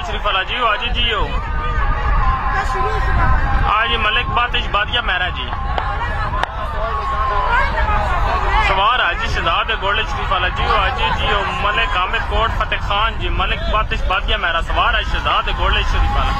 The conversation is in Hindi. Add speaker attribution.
Speaker 1: शरीफ वाला जी आज जी हो आज मलिक बातिश बादिया मेहरा जी। सवार हाजी शहजाद गोले शरीफ वाला जी आज जी हो मलिक आमिर कोट फतेह खान जी, मलिक बातिश बादिया मेहरा सवार है शहजाद गोले शरीफ वाला